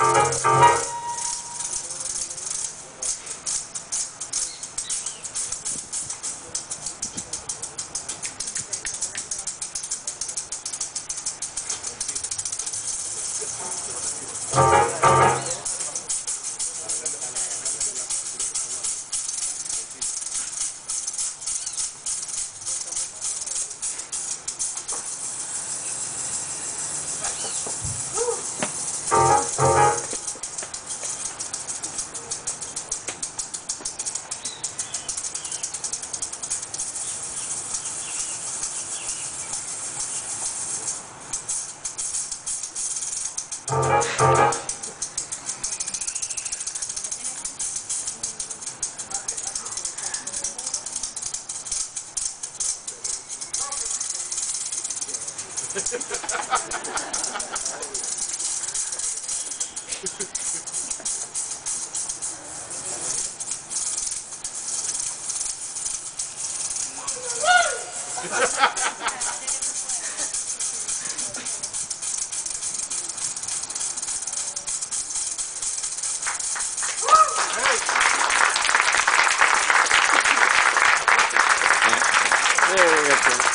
Música Yeah, yeah, yeah.